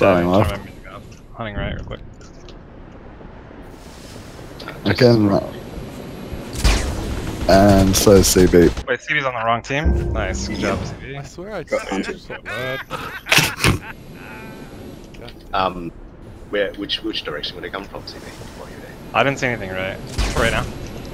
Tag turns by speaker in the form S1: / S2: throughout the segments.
S1: Starting left.
S2: try my music up. Hunting right real quick.
S1: Again, right. And so CB.
S2: Wait, CB's on the wrong team? Nice, good job, CB.
S3: I swear I
S4: Got
S3: just
S4: hunted.
S3: so bad.
S5: Um, where, which, which direction would it come from, CB? While you're?
S2: I didn't see anything right. Right now.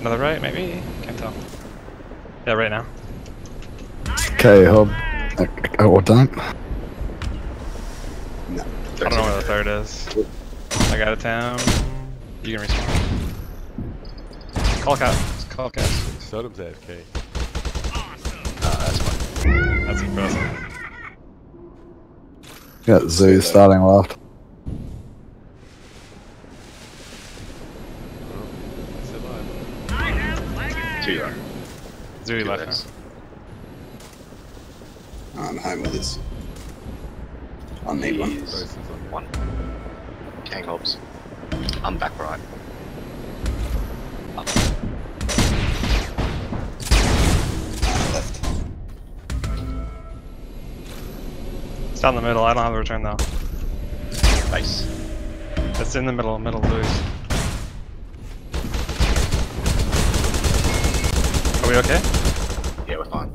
S2: Another right, maybe? Can't tell. Yeah, right now.
S1: Okay, hub. Uh, what time?
S4: No.
S2: I don't know where the third is. I got a town. You can respawn. Call cat. Just Call cat.
S3: Sodom's AFK.
S5: Uh, that's fine.
S2: That's impressive.
S1: Got Zoo starting left.
S5: Two right.
S2: Zooey
S5: Two
S2: left
S4: I'm home with this. I'll need one.
S5: He's
S3: Ghost is
S5: one. Gang Hobbs. I'm back right. Up.
S4: Left.
S2: It's down the middle. I don't have the return though.
S5: Base.
S2: It's in the middle, middle Louis. Are we okay?
S5: Yeah, we're fine.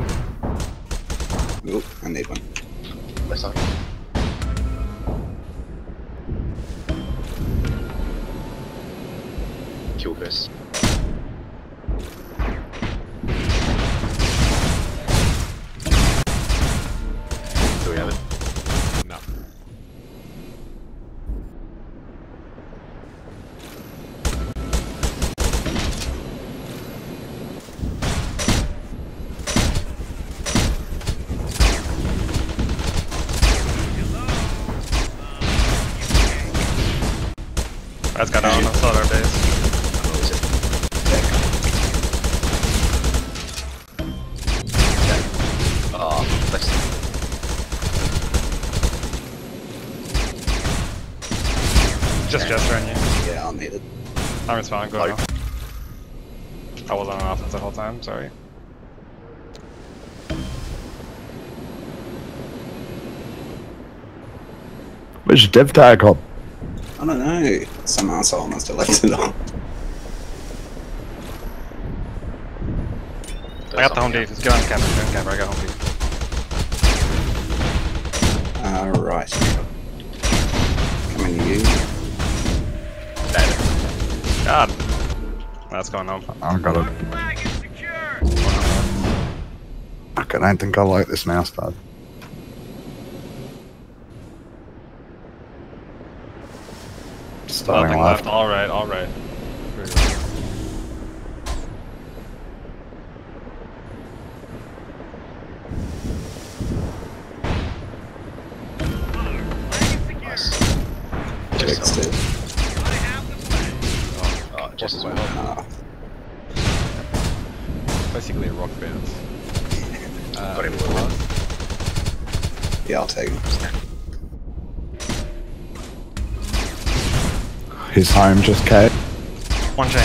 S4: Oop, I need one.
S5: Left side. Kill first.
S2: I'm respawning. Go
S5: Like-
S2: now. I was on offense the whole time. Sorry.
S1: Where's your dev tag hub?
S4: I don't know. Some asshole must have left it on.
S2: I got the home deep. Let's get on camera. Get on camera. I got home deep.
S4: Alright. Coming to you.
S2: God. That's going home.
S1: I got it. Fuck, I don't think I like this mouse pad. Starting
S2: Nothing
S1: left.
S2: left. All right. All right.
S3: Very.
S5: Nice.
S4: Fixed it.
S5: Just as well.
S3: Basically a rock bounce. Uh,
S5: Got him.
S3: last.
S4: yeah, I'll take him.
S1: His home just K.
S2: One chain.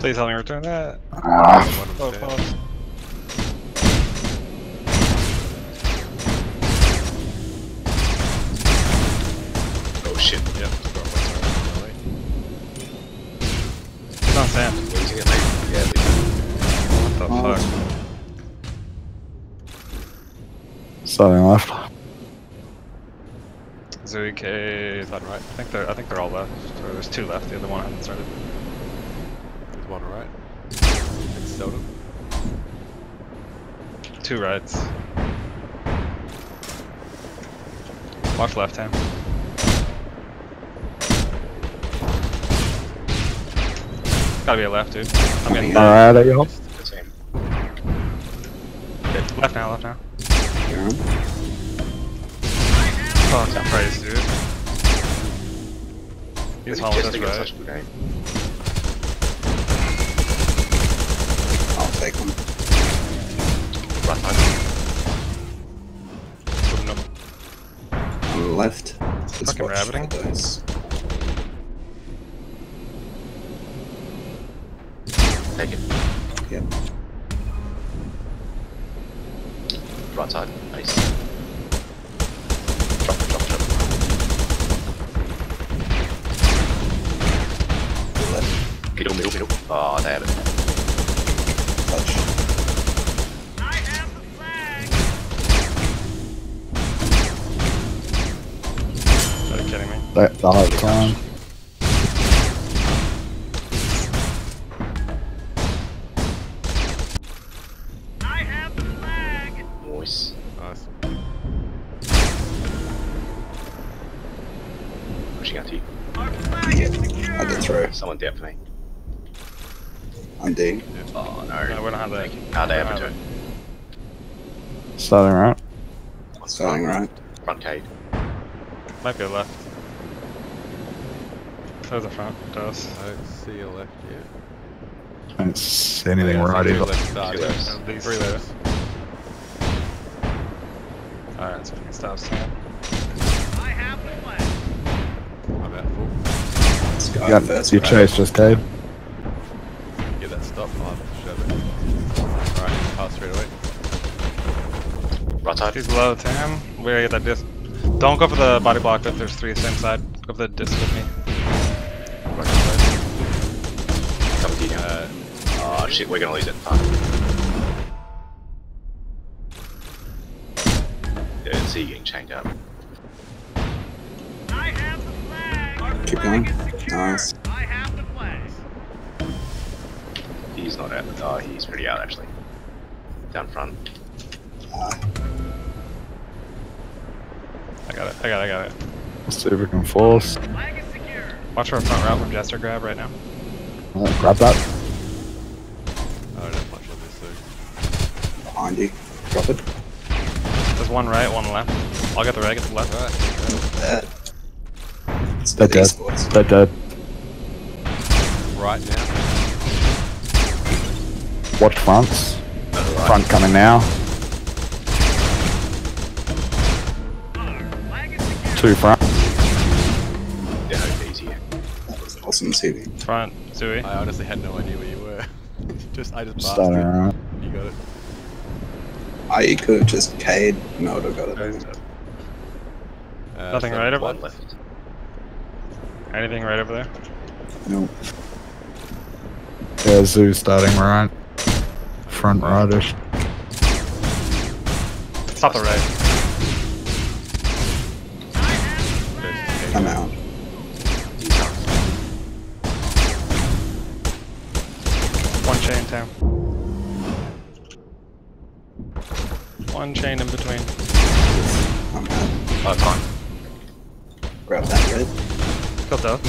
S2: Please help me return that.
S1: Ah,
S3: One of them
S2: close.
S5: Oh
S2: Sam.
S5: Losing it. Yeah, losing
S2: What the
S4: Oh.
S2: fuck?
S1: starting left.
S2: Zooey K is that right? I think they're I think they're all left. Or there's two left. The other one hasn't started.
S3: There's one right. It's Seldom.
S2: Two rights. Watch left hand. Gotta be a left, dude. I'm getting
S1: Alright, are you hop?
S5: it. Good
S2: left now, left now.
S4: You're.
S2: Fuck, oh, that praise, dude. He's
S5: Just
S2: hauling
S5: to
S2: this
S5: get
S2: right.
S5: such a good aim.
S4: I'll take one.
S5: Right side.
S2: Putting up.
S4: On the left.
S2: Fucking
S4: watch
S2: rabbiting.
S4: those.
S5: Take it.
S4: Yep.
S5: Right side. Nice. Drop it, drop it, drop it.
S4: Left.
S5: Middle, middle, middle. Oh, they had it.
S4: Touch.
S2: Are you kidding me?
S1: That the whole time.
S5: Pushing out to you.
S4: Yeah. I get through.
S5: Someone dead for me.
S4: I'm D.
S5: Oh, no.
S2: No, we don't have that.
S5: Ah, they
S2: We do
S5: it?
S2: have
S5: have.
S1: Starting right.
S4: Starting right.
S5: Front cade.
S2: it. Might be a left. There's a front. Does.
S3: I don't see a left yet.
S1: I don't see anything
S3: Yeah,
S1: right
S3: see two
S1: either.
S3: left starting.
S5: Two lefts.
S2: At least
S3: Three lefts.
S2: Alright, so we can stop Sam.
S3: I'm out full.
S4: Let's go
S1: You got
S4: first.
S1: you
S4: right.
S1: chase just Cade.
S3: Get that stop. I'll have to shove it. Alright, pass straight away.
S5: Right side.
S2: He's low, Tam. We gotta get that disc. Don't go for the body block if there's three same side. Go for the disc with me. Right side.
S5: Coming to you.
S3: Uh,
S5: Oh shit, we're gonna lose it. Fuck. Yeah, see you getting chained up.
S4: Keep going. Nice.
S5: He's not out. Oh, he's pretty out actually. Down front.
S2: I got it. I got it. I got it.
S1: Let's see if we can force.
S2: Watch for a front route from Jester grab right now.
S1: Uh, grab that.
S3: I don't have much on this, so.
S4: behind you. Drop it.
S2: There's one right, one left. I'll get the right, get the left.
S3: Alright,
S4: There. It's
S1: They're
S4: the
S1: dead.
S4: esports.
S1: They're dead.
S3: right now.
S1: Watch fronts.
S5: Right.
S1: Front coming now. Two front.
S5: Yeah, no, easy.
S4: That was awesome TV.
S2: Front, Zooey.
S3: I honestly had no idea where you were. just, I just passed
S1: Starting
S3: it.
S1: right.
S3: You got it.
S4: I could have just Cade. No, I would have got it.
S3: Uh,
S2: Nothing right over
S5: One left.
S2: Anything right over there?
S4: No.
S1: Yeah, Zoo starting right. Front rightish.
S2: Stop the right.
S3: there's-
S4: I'm out.
S2: One chain, Tam. One chain in between.
S4: I'm out.
S5: Oh, fine.
S4: Grab that red.
S2: Killed Doe.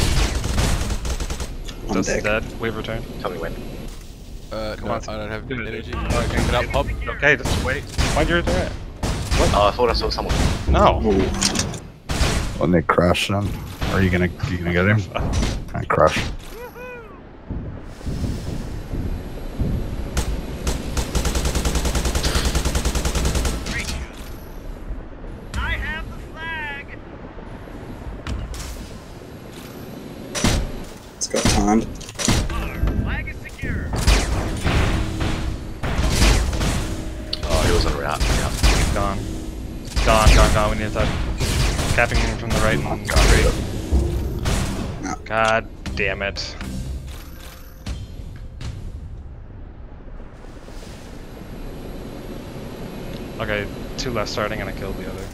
S4: On
S2: Doe's
S4: deck.
S2: dead. Wave return.
S5: Tell me when.
S3: Uh,
S2: Come
S3: no,
S2: on.
S3: I don't have
S2: Do it.
S3: energy.
S2: Okay.
S3: Pick it up, pop.
S2: Okay, just wait. Why'd you do it?
S5: Oh, I thought I saw someone.
S2: No.
S4: Ooh.
S1: When they crash them. Are you gonna you gonna get him? I crash.
S2: Gone, gone, gone. We need that. Capping from the right oh, and concrete. God damn it. Okay, two left starting and I killed the other.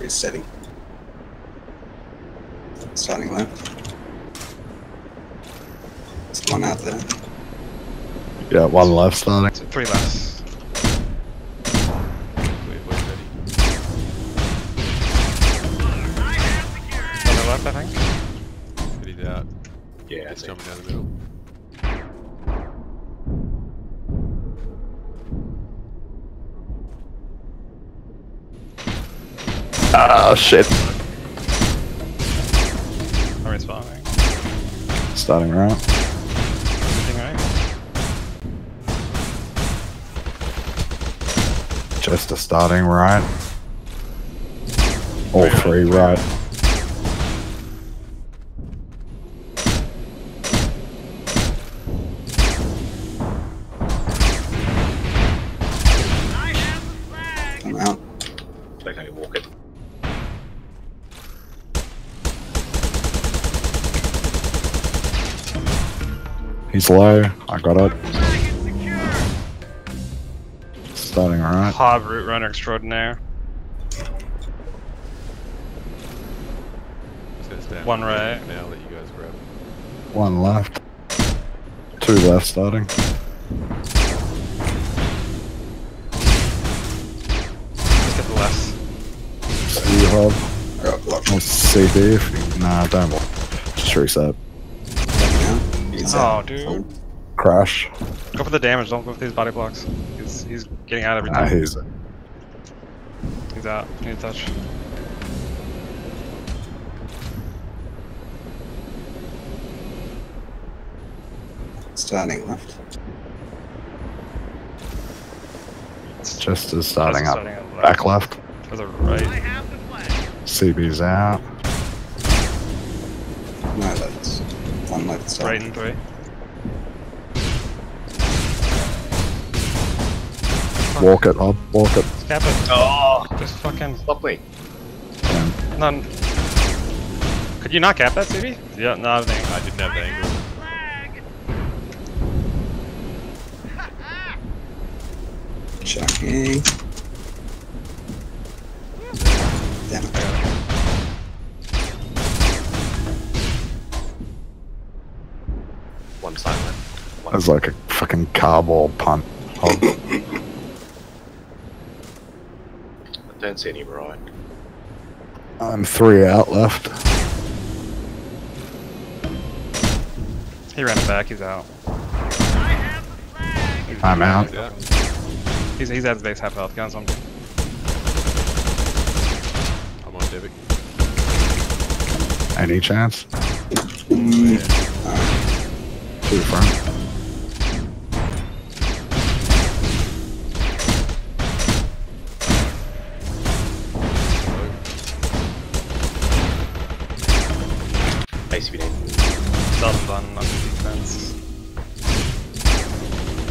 S4: Resetting. Starting left. There's one out there.
S1: Yeah, one left starting.
S2: Three left.
S3: Jumping down the middle.
S1: Ah shit.
S2: I'm respawning.
S1: Starting right.
S2: Everything right?
S1: Just a starting right. All three right. He's low. I got it. Starting right.
S2: Hard root runner extraordinaire.
S3: So it's down
S2: One
S3: here.
S2: right.
S3: Now I'll let you guys grab.
S1: One left. Two left starting.
S2: Let's get the left.
S1: C hub.
S4: I got blocked.
S1: Or CB if Nah, don't want. Just reset.
S4: Now. He's
S2: Oh, dude.
S1: Crash.
S2: Go for the damage. Don't go for these body blocks. He's he's getting out every
S1: Nah, he's
S2: He's out. Need to touch.
S4: Starting left.
S1: just as starting
S2: Just
S1: up.
S2: starting up
S1: Back left.
S2: To the right.
S1: CB's out.
S4: One left.
S2: Right and three.
S1: Walk it, Hub. Walk it.
S2: Cap it.
S5: Oh,
S2: Just fucking
S5: stop me.
S1: Damn.
S2: none. Could you not cap that, CB? Yeah, not a thing.
S3: I didn't have the angle.
S4: Chucking. Damn it.
S5: Left. One.
S1: There's like a fucking cardboard punt.
S5: I don't see any right.
S1: I'm three out left.
S2: He ran it back. He's out.
S1: I'm out.
S3: Yeah.
S2: He's he's at his base half health. Get on something.
S3: I'm on Devik.
S1: Any chance? Two front.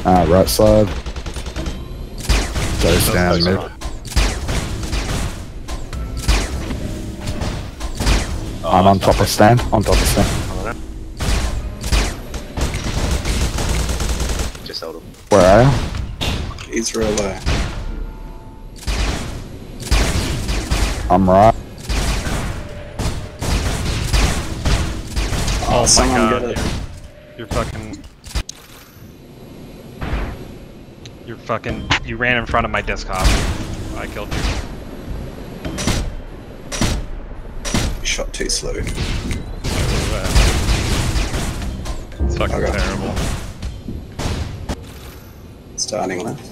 S1: Ah, right side. Goes down
S5: That's
S1: mid.
S5: right.
S1: I'm on top of stand. On top of stand.
S5: Oh. Just held him.
S1: Where are you?
S4: He's real low.
S1: I'm right.
S4: Oh,
S2: my
S4: someone
S2: God,
S4: get it.
S2: You're fucking. You're fucking. You ran in front of my disc hop. I killed you.
S4: You shot too slow.
S2: It's fucking
S4: Okay.
S2: terrible.
S4: Starting left.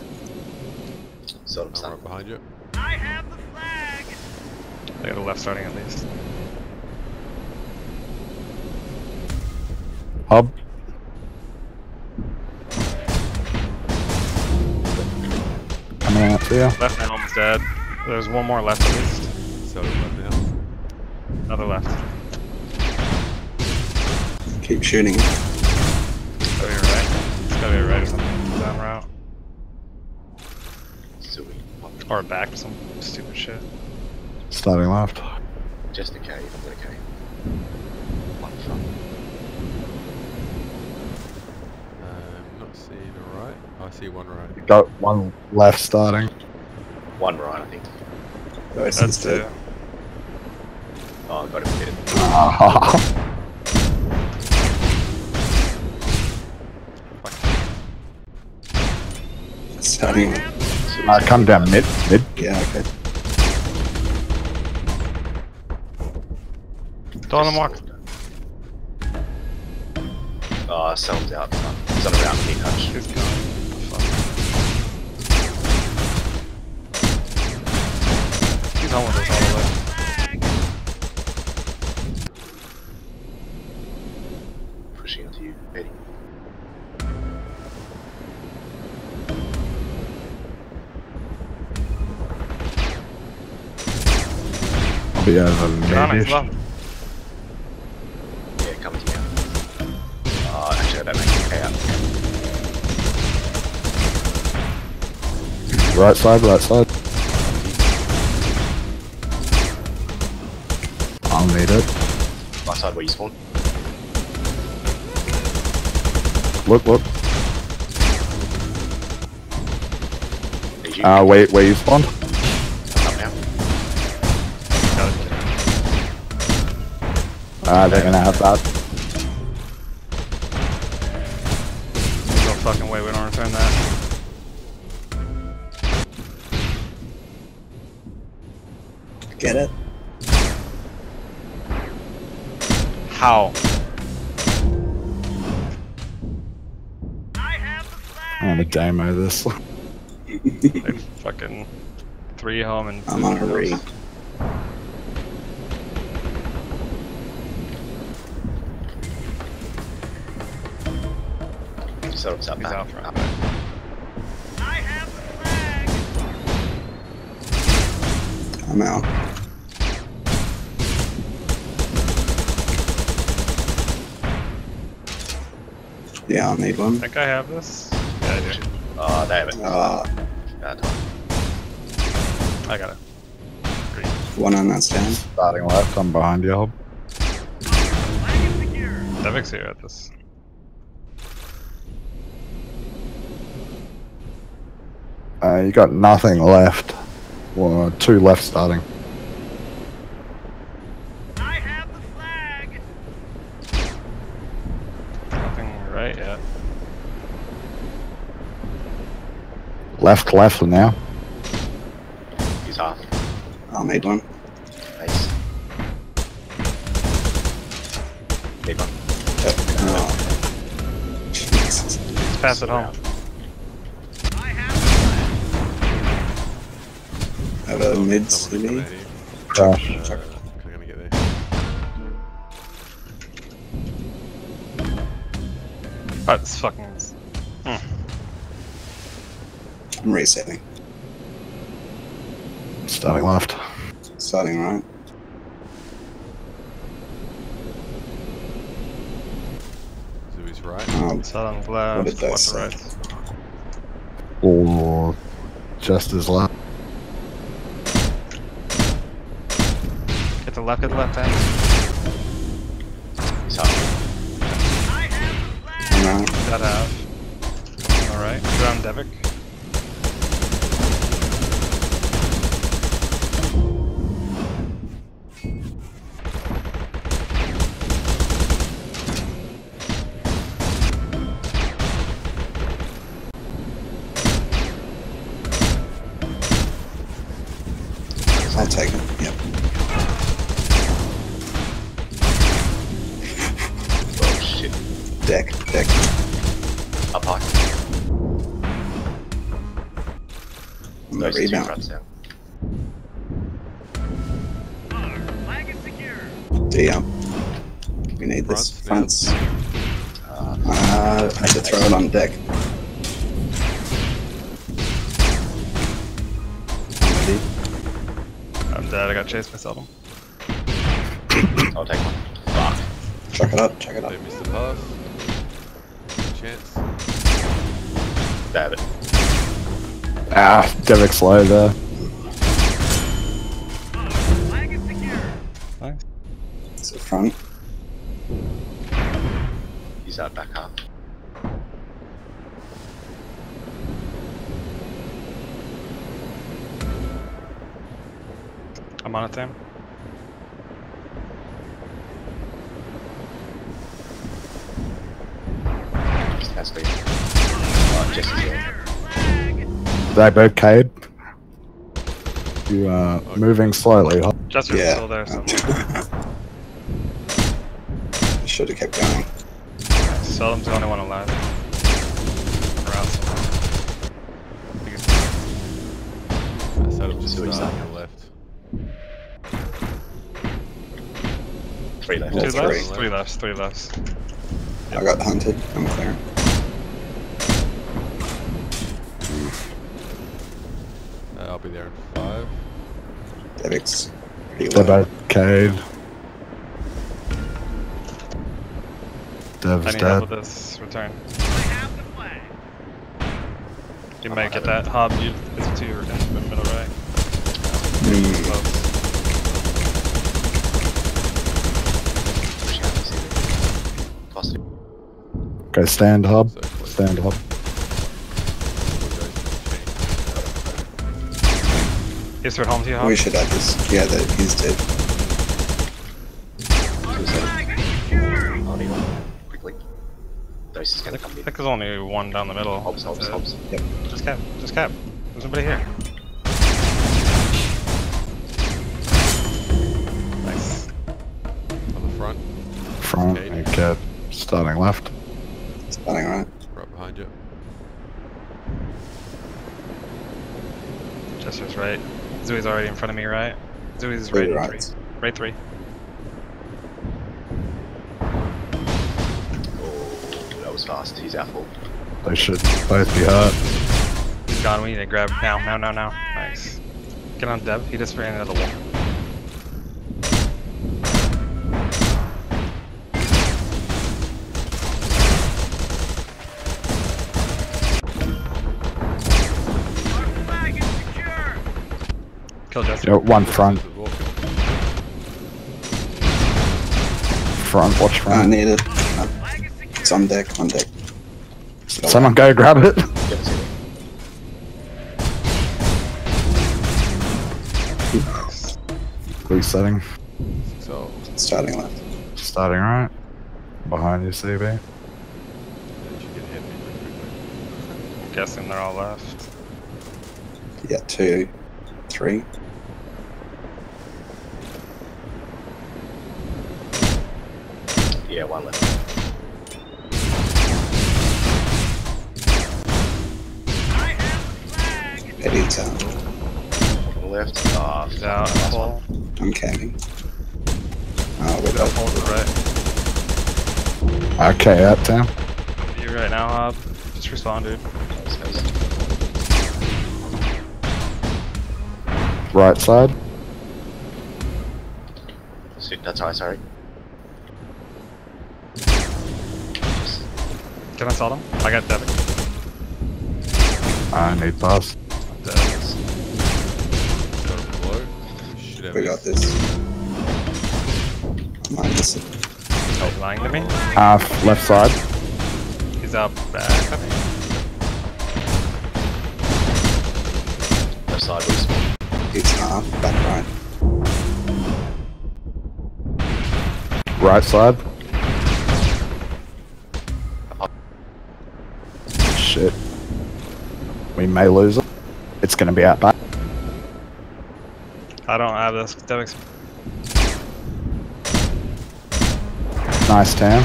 S5: Sold him
S3: I'm
S5: some.
S3: right behind you.
S2: They got a left starting at least.
S1: Hub. Coming out to you.
S2: Left now almost dead. There's one more left at least.
S3: So left now.
S2: Another left.
S4: Keep shooting.
S2: It's gotta be right. It's gotta be right or something. Down route.
S5: Sui.
S2: Or back to some stupid shit.
S1: Starting left.
S5: Just a cave. I'm gonna cave. One front.
S3: Um, not seeing a right. I see one right.
S1: Got one left starting.
S5: One right, I think.
S4: Ghost
S2: That's
S4: is dead.
S2: two.
S5: Oh, I got him. Hit him.
S1: Ah,
S4: Starting.
S1: uh, come down mid. Mid.
S4: Yeah, okay.
S2: Don't let him walk.
S5: Oh, someone's out front. He's on a
S1: over
S2: Get on it, he's
S1: mid.
S2: low.
S5: Yeah, coming to you. Oh, actually, I don't make it out.
S1: Right side. Right side. I'll need it.
S5: Right side where you spawn.
S1: Look, look.
S5: Did you
S1: Uh, wait, where you spawned? Uh, they're gonna have that.
S2: There's no fucking way we don't return that.
S4: Get it?
S2: How?
S1: I'm gonna demo this.
S2: They fucking three home and
S4: I'm on a read.
S5: So it's up
S2: He's
S5: back.
S2: out front.
S5: Up.
S4: I'm out. Yeah, I'll need one.
S2: I
S4: one.
S2: think I have this. Yeah, I do.
S5: Oh, they have it.
S4: Uh,
S5: Bad.
S2: I got it.
S4: one on that stand.
S1: Starting left, I'm behind you, Hob.
S2: Devik's here at this.
S1: Uh, you got nothing left. Well, two left starting. I have the flag.
S2: Nothing right yet.
S1: Left, left now.
S5: He's off.
S4: I'll need one.
S5: Nice. Big one.
S4: Oh. Jesus.
S2: Pass it home.
S4: Have a mid
S3: Someone's coming
S4: city.
S3: at you.
S1: Crash.
S3: Uh, I'm gonna get there.
S2: Alright, this fucking.
S4: I'm resetting.
S1: Starting left.
S4: Starting right.
S3: Zooey's right.
S4: Um,
S2: Southern
S4: What
S2: left,
S4: did that say?
S2: right.
S1: Or just as left.
S2: The left, get the left hand.
S5: He's half.
S4: I'm out.
S2: Alright, ground
S5: Devik.
S4: I'm the
S5: Those two
S4: rebound.
S5: fronts down.
S4: D. We need this.
S3: Fronts,
S4: Fronts. Uh, I had to throw it on deck. I'm
S2: dead, I got chased by Seldom.
S5: I'll take one. Fuck.
S4: Chuck it up. Check it up.
S3: They missed the pass. Chance.
S5: They have it.
S1: Ah, Devik's low there.
S2: Nice.
S4: It's the front.
S5: He's out back up.
S2: I'm on it, Tim.
S5: That's lead. Oh, Jesse's here.
S1: They both Cade. You uh, are moving slowly. Hob.
S2: Jester's
S4: Yeah.
S2: still there somewhere.
S4: Should have kept going.
S2: Seldom's the only one alive. Around somewhere. I think he's-
S3: I said I'm just
S5: Zooey's
S3: starting
S5: out.
S3: on left.
S5: Three left.
S2: Two
S4: Yeah, three.
S2: left, Three left. three lefts.
S4: I got hunted. I'm clear.
S3: Uh, I'll be there in five.
S4: Devik's pretty
S1: They're
S4: low.
S1: both Cade.
S2: I
S1: Dev's
S2: need help with this return. You might get that hub, you, it's to your in the middle right.
S4: Mm,
S2: Close.
S5: Pushing out to see. Positive.
S1: Go stand hub. Stand hub.
S2: He's through home to you, Hop.
S4: We should have this. Yeah, that he's dead.
S5: I'll need one. Quickly. Dose is gonna
S2: think,
S5: come
S2: I think there's only one down the middle.
S5: Hobbs, Hobbs,
S2: Uh,
S5: Hobbs.
S2: Just cap, just cap. There's nobody here. Nice.
S3: On the front,
S1: Front.
S3: Okay.
S1: And get starting left.
S4: Starting right.
S3: right behind you.
S2: Jester's right. Zooey's already in front of me, right? Zooey's
S4: Three
S2: right three. Right three.
S5: Oh, that was fast. He's our fault.
S1: They should both be hurt.
S2: He's gone. We need to grab now, now, now, now. Nice. Get on Deb. He just ran into the wall. Kill Jester.
S1: Yo, one front.
S3: This is walking.
S1: Front.
S4: I need it. It's on deck. On deck. So,
S1: Someone go grab it.
S5: Get us in.
S1: Resetting.
S3: So,
S4: Starting left.
S1: Starting right. Behind you, CB.
S3: that should get hit pretty quickly.
S2: Guessing they're all left.
S4: Yeah, two, three.
S5: Yeah, one left.
S4: Eddie's out.
S5: One left. Ah,
S2: He's
S5: fuck,
S2: out. Full.
S4: I'm camping. Oh, we're
S2: Got
S4: up.
S2: full to the right.
S1: Okay, out town.
S2: You right now, Hob. Just respond, dude.
S5: Space.
S1: Right side.
S5: That's high, sorry.
S2: Can I salt him? I got Devin.
S1: Ah, I need pass.
S2: Dead.
S3: Got him below.
S4: We got this. Minus it.
S2: Oh, he's lying to me?
S1: Half left side.
S2: He's out back, I think.
S5: Left side was.
S4: It's half. Back right.
S1: Right side. Shit. We may lose it. It's gonna be out back.
S2: I don't have this. Devin's
S1: Nice town.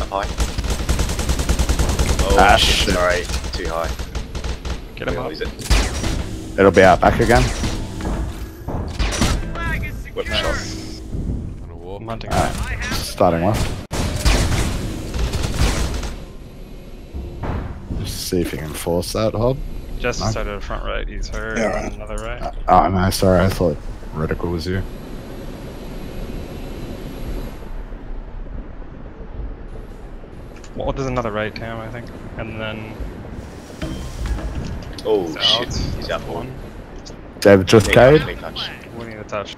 S5: Up high. Oh,
S1: Ah,
S5: shit,
S1: shit.
S5: sorry. Too high.
S2: get him
S5: We'll
S2: up.
S5: it.
S1: It'll be out back again.
S5: Whip shot.
S3: on.
S2: I'm hunting.
S1: Uh, starting left. See if you can force that, Hob.
S2: Just
S1: nice.
S2: started front right. He's hurt.
S4: Yeah, right.
S2: Another right.
S1: Uh, oh no, sorry, I thought Reticle was you.
S2: Well, there's another right, Tam, I think. And then
S5: Oh,
S2: he's
S5: shit.
S2: out.
S5: He's out for
S2: one.
S5: one.
S1: David just
S5: Knee
S1: Cade.
S5: touch, touch.
S2: We need a touch.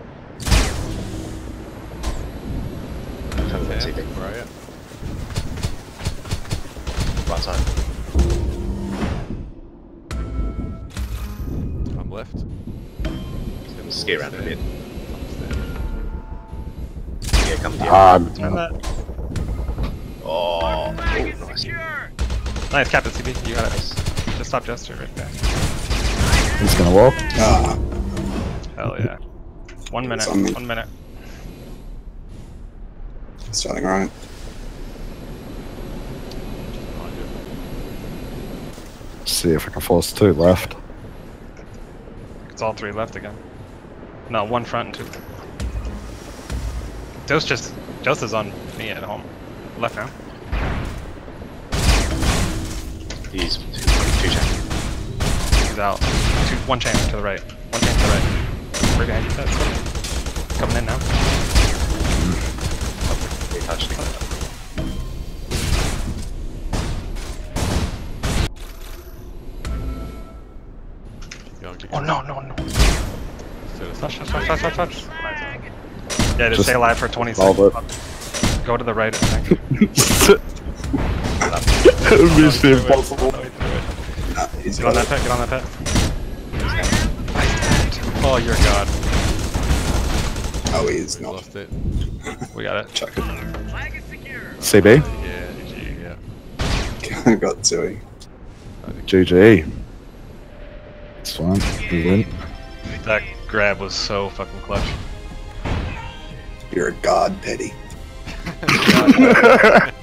S5: Coming
S3: Yeah,
S5: CP.
S3: where are you?
S5: Right side.
S3: I'm left.
S5: Ski around a bit.
S3: Stand.
S5: Yeah, come down.
S1: Ah,
S2: Turn that.
S5: oh, oh, nice.
S2: Nice, Captain CB. You got it. Just stop Jester right there.
S1: he's gonna walk.
S4: Ah,
S2: Hell yeah. One minute.
S4: On.
S2: One minute.
S4: starting right.
S1: See if I can force two left.
S2: It's all three left again. No, one front and two. Dose just Dose is on me at home. Left now.
S5: He's two, two chain.
S2: He's out. Two, one chain to the right. One chain to the right. Right behind you, that's Coming in now.
S5: Knee touch,
S2: Oh
S3: him.
S2: no, no, no.
S3: Set us up.
S2: Touch, touch, touch, touch, touch, touch. Yeah, just
S1: Just
S2: stay alive for 20 seconds.
S1: it.
S2: Go to the right, I think.
S1: Mission impossible.
S2: Get on that pet, get on that pet. Oh, you're god.
S4: Oh, he's
S3: We
S4: not.
S3: lost it.
S2: We got it.
S4: Chuck it.
S1: CB.
S3: Yeah, GG, yeah.
S4: got Zooey.
S1: GG. It's fine. We win.
S2: That grab was so fucking clutch.
S4: You're a god, Petty.